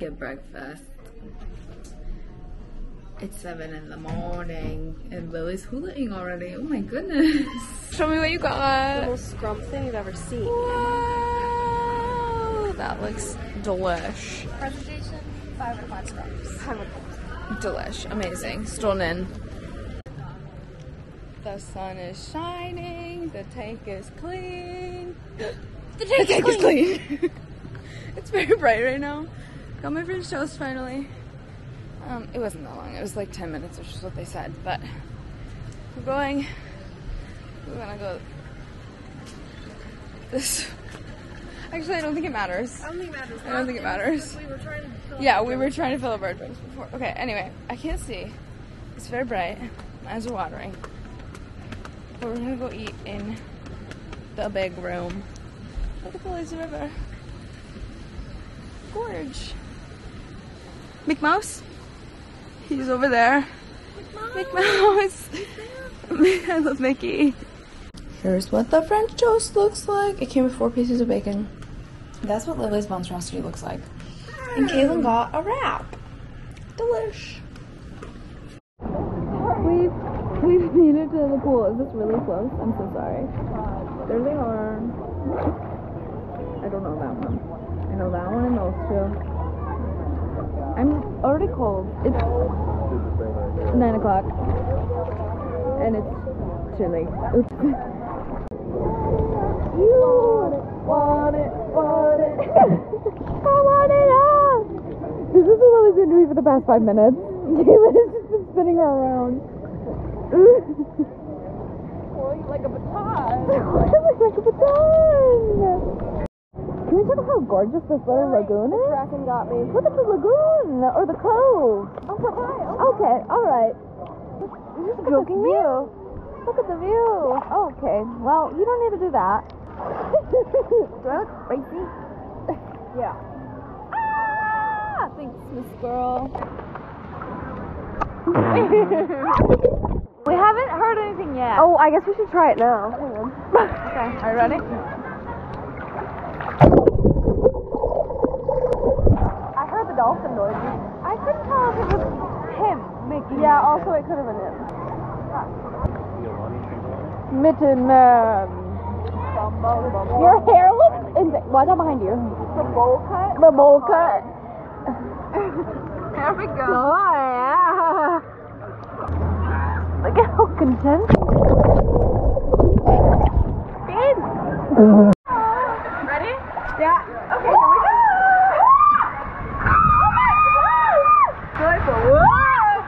and get breakfast. It's seven in the morning and Lily's hulaing already. Oh my goodness. Show me what you got. The most scrum thing you've ever seen. Wow, that looks delish. Presentation, five out of five scrums. Delish. Amazing. Stunning. The sun is shining. The tank is clean. The The tank is clean. it's very bright right now. Got my French toast finally. Um, it wasn't that long. It was like 10 minutes, which is what they said. But we're going. We're gonna go. This. Actually, I don't think it matters. I don't think it matters. I don't think it matters. We were trying to fill Yeah, we were trying to fill up our drinks before. Okay, anyway, I can't see. It's very bright. My eyes are watering. But we're gonna go eat in the big room. Look at the lazy river. Gorge. Mickey Mouse? He's over there. Mickey Mouse. I love Mickey. Here's what the French toast looks like. It came with four pieces of bacon. That's what Lily's monstrosity looks like. And Kaylin got a wrap. Delish. We've we've made it to the pool. Is this really close? I'm so sorry. There they are. I don't know that one. I know that one and those two. I'm already cold. It's nine o'clock. And it's chilly. Oops. You want it, want it. I want it all. This is what Lily's been doing for the past five minutes. Has just been spinning her around. like a baton. like a baton. Can we talk about how gorgeous this little lagoon is? Kraken got me. Look at the lagoon or the cove. Oh, hi. Okay, all right. You're just joking me? Look at the view. Okay, well, you don't need to do that. do I look crazy? Yeah. Ah! Thanks, Miss Girl. we haven't heard anything yet. Oh, I guess we should try it now. Hang on. okay. Are you ready? I heard the dolphin noises. I couldn't tell if it was him making Yeah, also it could have been him. Mitten Man. Your hair looks insane. Why is that behind you? The bowl cut? The bowl cut. There we go. Oh, yeah. Look at how content. Ready? Yeah. Okay, here we go. Oh my god! Joyful. Whoa!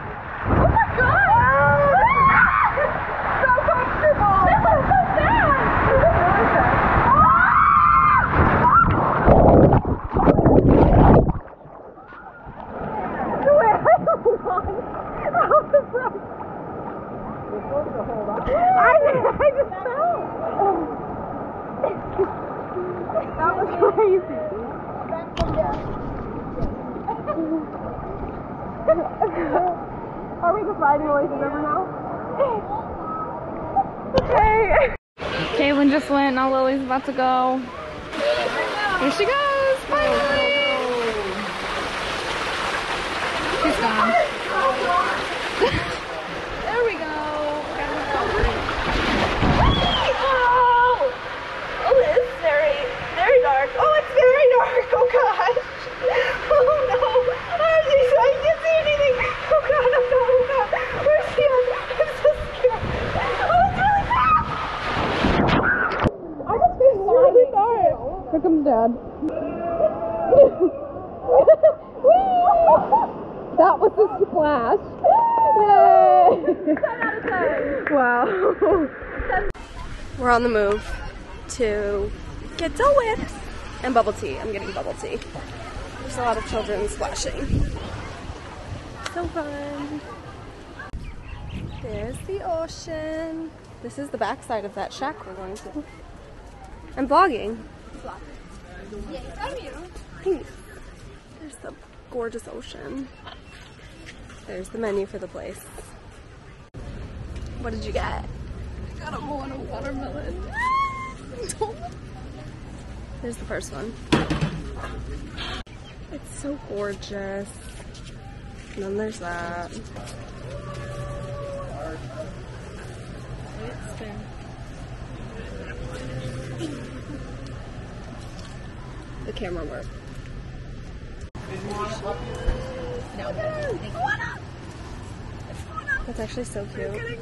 Oh my god! So comfortable! This is so sad! This is really sad. Wait, I don't want. How the fuck? I, I just fell. That was crazy. Are we just the lazy river now? okay. Caitlin just went. Now Lily's about to go. Here she goes. Lily. She's gone. there we go. Oh, oh, it is very, very dark. Oh, it's very dark. Oh gosh. Oh no. I just, I can't see anything. Oh god, oh god, oh god. Where's he? I'm so scared. Oh, it's really dark. I just feel really dark. Here comes Dad. that was a splash. Yay! Wow. We're on the move to get Dole Whips and bubble tea. I'm getting bubble tea. There's a lot of children splashing. So fun. There's the ocean. This is the backside of that shack we're going to. I'm vlogging. There's the gorgeous ocean. There's the menu for the place. What did you get? Got a bowl and a watermelon. There's the first one. It's so gorgeous. And then there's that. The camera work. That's actually so cute.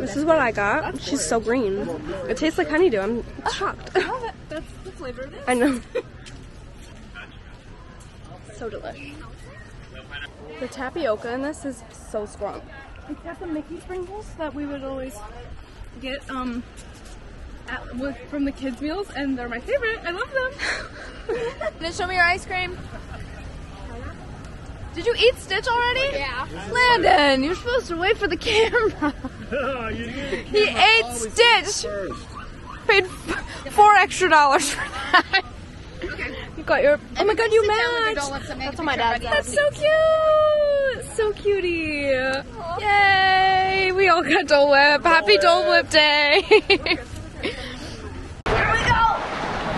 This is what I got. She's so green. It tastes like honeydew. I'm shocked. That's the flavor of it. I know. So delish. The tapioca in this is so strong. It's got the Mickey sprinkles that we would always get um at, with, from the kids meals, and they're my favorite. I love them. Then show me your ice cream. Did you eat Stitch already? Yeah. Landon, you're supposed to wait for the camera. he ate Stitch. Paid f- four extra dollars for that. You got your. Oh my god, you matched. That's what my dad That's so cute. So cutie. Yay! We all got Dole Whip. Happy Dole Whip Day. Here we go!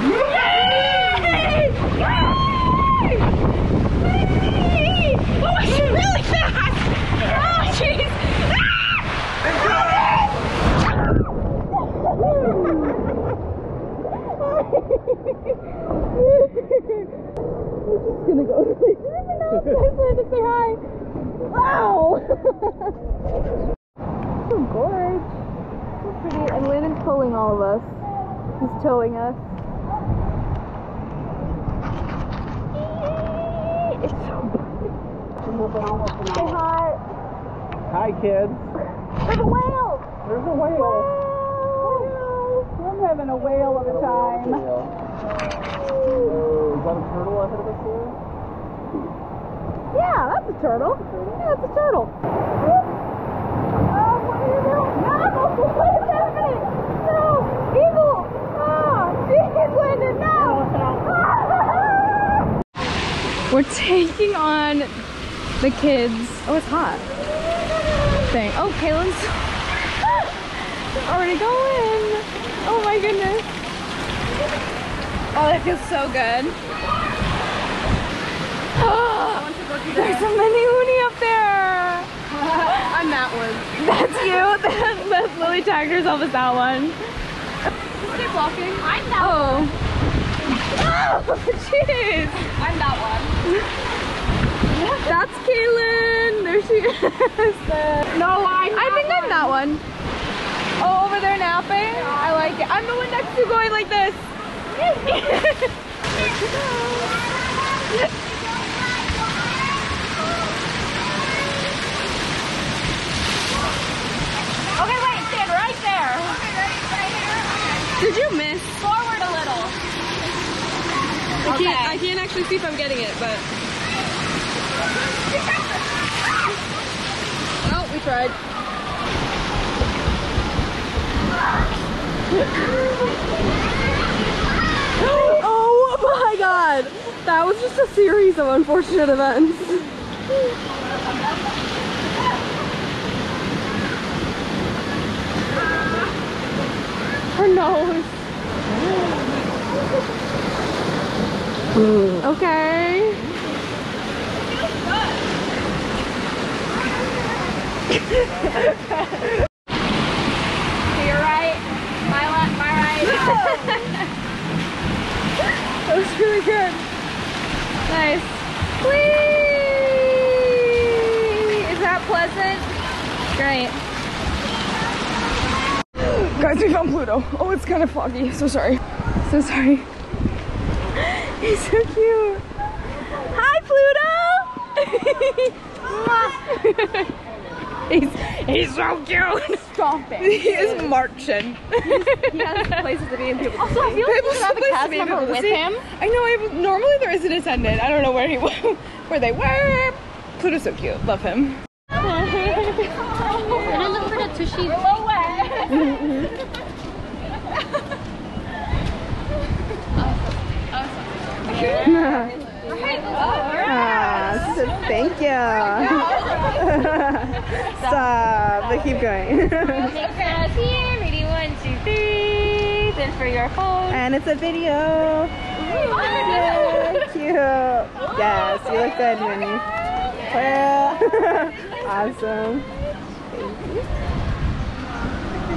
Yay! Yay! Yay! Oh, it's really fast! Oh, jeez! gonna go. to say hi. Wow! so gorge. So pretty. And Landon's pulling all of us. He's towing us. It's so Say hi. Hi, kids. There's a whale. There's a whale. I'm having a whale of a time. Oh, is that a turtle ahead of us here? Yeah, that's a turtle. Yeah, that's a turtle. Oh, what are you doing? No! What is happening? No! Evil! Jeez, Landon, no! We're taking on the kids. Oh, it's hot. Thing. Oh, Kaylin's already going. Oh my goodness. Oh, that feels so good. Oh, there's a mini uni up there. I'm that one. That's you. That, that Lily tagged herself as that one. Walking. I'm that Oh. Oh, jeez. I'm that one. That's Kaylin. There she is. No, I'm I think I'm that one. Oh, over there napping? I like it. I'm the one next to going like this. Okay, wait, stand right there. Okay, ready? Right here. Did you miss? Forward a little. I can't, I can't actually see if I'm getting it, but. Oh, we tried. oh my god! That was just a series of unfortunate events. Nose. Hmm. Okay. To your right. My left, my right. That was really good. Nice. Whee! Is that pleasant? Great. Guys, we found Pluto. Oh, oh, it's kind of foggy. So sorry. So sorry. He's so cute. Hi, Pluto! he's, he's so cute. Stop it. He is marching. He has places to be and people. Also, I feel like People have a cast member with see. him. I know. I normally there is an attendant. I don't know where he where they were. Pluto's so cute. Love him. Can I look for the tushy? Ah, thank you. Stop. But keep going. Next here, ready, one, two, three. For your phone. and it's a video. Cute. Yes, you look good, Minnie. awesome.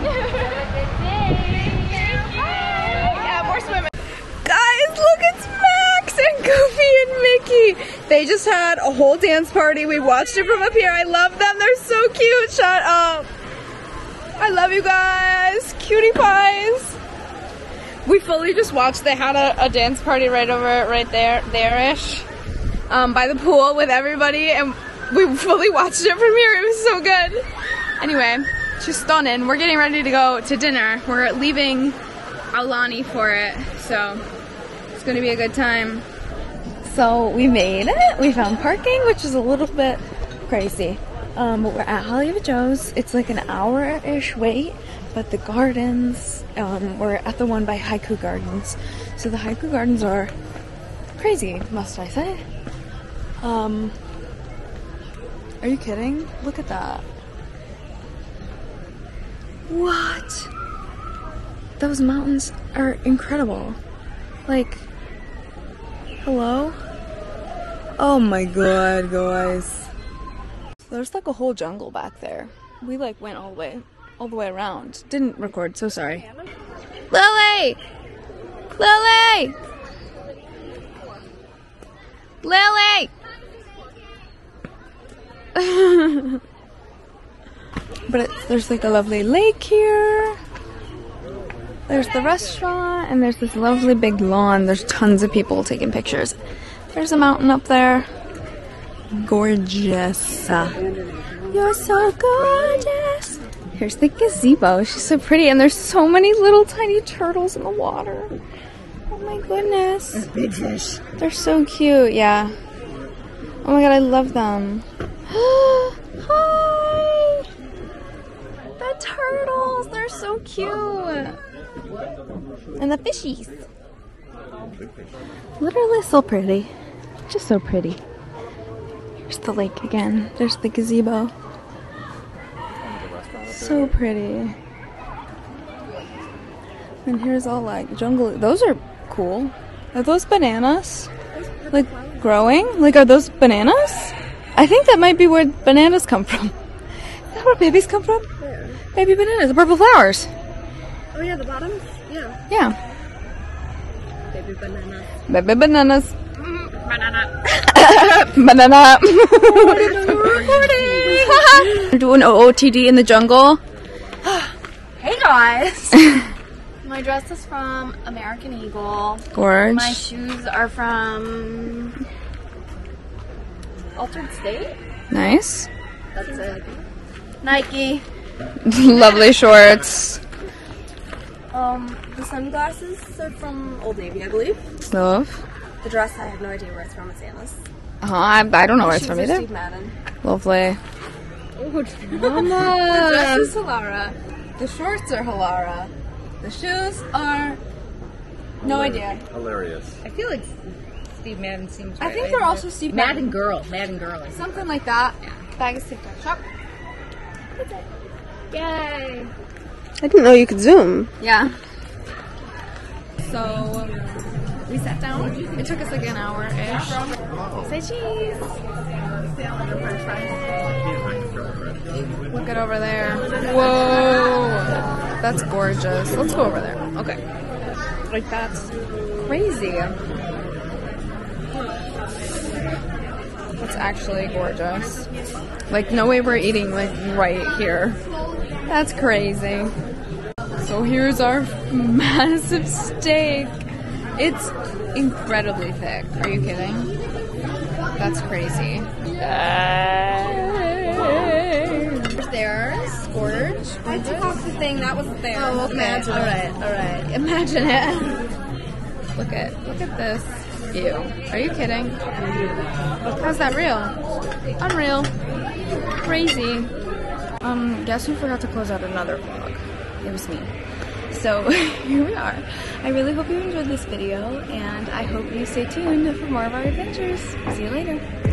Yeah, They just had a whole dance party. We watched it from up here. I love them. They're so cute. Shut up. I love you guys. Cutie pies. We fully just watched. They had a, a dance party right over, right there, there-ish, um, by the pool with everybody, and we fully watched it from here. It was so good. Anyway, she's stunning. We're getting ready to go to dinner. We're leaving Aulani for it, so it's gonna be a good time. So we made it. We found parking, which is a little bit crazy. Um, but we're at Haleiwa Joe's. It's like an hour-ish wait, but the gardens, um, we're at the one by Haiku Gardens. So the Haiku Gardens are crazy, must I say. Um, are you kidding? Look at that. What? Those mountains are incredible. Like, hello? Oh my god, guys. There's like a whole jungle back there. We like went all the way, all the way around. Didn't record, so sorry. Lily! Lily! Lily! but it, there's like a lovely lake here. There's the restaurant, and there's this lovely big lawn. There's tons of people taking pictures. There's a mountain up there. Gorgeous. You're so gorgeous. Here's the gazebo. She's so pretty, and there's so many little tiny turtles in the water. Oh my goodness. Big fish. They're so cute, yeah. Oh my god, I love them. Hi! The turtles, they're so cute. And the fishies. Literally so pretty. Just so pretty. Here's the lake again. There's the gazebo. So pretty. And here's all like jungle. Those are cool. Are those bananas? Like growing? Like are those bananas? I think that might be where bananas come from. Is that where babies come from? Baby bananas, the purple flowers. Oh yeah, the bottoms? Yeah. Yeah. Baby banana. Baby bananas. Banana. Banana. We're doing OOTD in the jungle. Hey guys! My dress is from American Eagle. Gorge. My shoes are from Altered State. Nice. That's it. Nike. Lovely shorts. Um, the sunglasses are from Old Navy, I believe. Love. The dress, I have no idea where it's from. It's Anna's. Uh-huh. I, I don't know where it's Shoes from are either. Steve Madden. Lovely. Oh, the dress is Solara. The shorts are Halara. The shoes are no idea. Hilarious. I feel like Steve Madden seems I right. think they're also Steve Madden Girl. Madden Girl. I think. Something like that. Bag of TikTok shop. Yay! I didn't know you could zoom. Yeah. So we sat down. It took us like an hour ish. Say cheese. Look at over there. Whoa. That's gorgeous. Let's go over there. Okay. Like that's crazy. That's actually gorgeous. Like no way we're eating like right here. That's crazy. So here's our massive steak. It's incredibly thick. Are you kidding? That's crazy. There's theirs, gorge. I took off the thing that was there. Oh, okay. Imagine all right, all right. Imagine it. Look at, look at this view. Are you kidding? How's that real? Unreal. Crazy. Um, guess who forgot to close out another vlog? It was me. So here we are. I really hope you enjoyed this video, and I hope you stay tuned for more of our adventures. See you later.